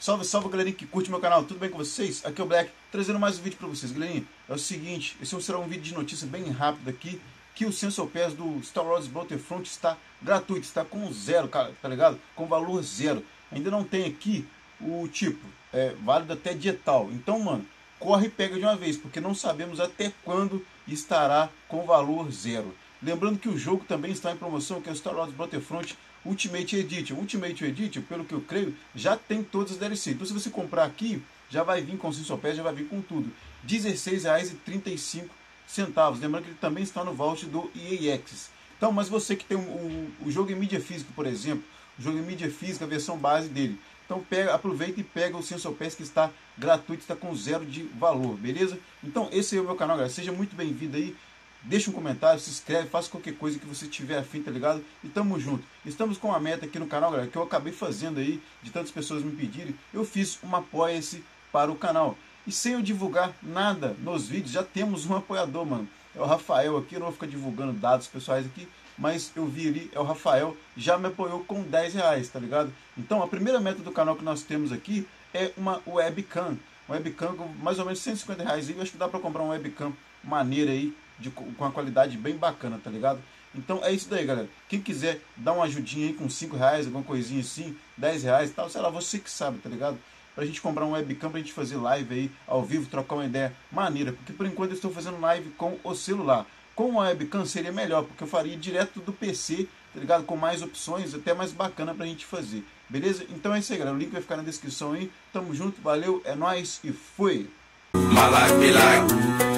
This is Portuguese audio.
Salve, salve galerinha que curte meu canal, tudo bem com vocês? Aqui é o Black, trazendo mais um vídeo pra vocês. Galerinha, é o seguinte, esse será um vídeo de notícia bem rápido aqui, que o Sensor Pass do Star Wars Battlefront está gratuito, está com zero, cara, tá ligado? Com valor zero. Ainda não tem aqui o tipo, é válido até dia tal. Então, mano, corre e pega de uma vez, porque não sabemos até quando estará com valor zero. Lembrando que o jogo também está em promoção, que é o Star Wars Battlefront Ultimate Edition. Ultimate Edition, pelo que eu creio, já tem todas as DLC. Então se você comprar aqui, já vai vir com o Sensopé, já vai vir com tudo. R$16,35. Lembrando que ele também está no vault do EAX. Então, mas você que tem o, o, o jogo em mídia física, por exemplo, o jogo em mídia física, a versão base dele. Então pega, aproveita e pega o Sensor Pass que está gratuito, está com zero de valor, beleza? Então esse é o meu canal, galera. Seja muito bem-vindo aí. Deixa um comentário, se inscreve, faça qualquer coisa que você tiver afim, tá ligado? E tamo junto. Estamos com uma meta aqui no canal, galera, que eu acabei fazendo aí, de tantas pessoas me pedirem. Eu fiz uma apoia-se para o canal. E sem eu divulgar nada nos vídeos, já temos um apoiador, mano. É o Rafael aqui, eu não vou ficar divulgando dados pessoais aqui, mas eu vi ali, é o Rafael, já me apoiou com 10 reais, tá ligado? Então a primeira meta do canal que nós temos aqui é uma webcam. Webcam com mais ou menos 150 reais. Eu acho que dá para comprar uma webcam maneira aí, de, com uma qualidade bem bacana, tá ligado? Então é isso daí, galera. Quem quiser dar uma ajudinha aí com 5 reais, alguma coisinha assim, 10 reais tal, sei lá, você que sabe, tá ligado? Pra gente comprar um webcam pra gente fazer live aí ao vivo, trocar uma ideia maneira. Porque por enquanto eu estou fazendo live com o celular. Com uma webcam seria melhor, porque eu faria direto do PC, tá ligado? Com mais opções, até mais bacana pra gente fazer. Beleza? Então é isso aí, galera. O link vai ficar na descrição aí. Tamo junto, valeu, é nóis e fui! My life be like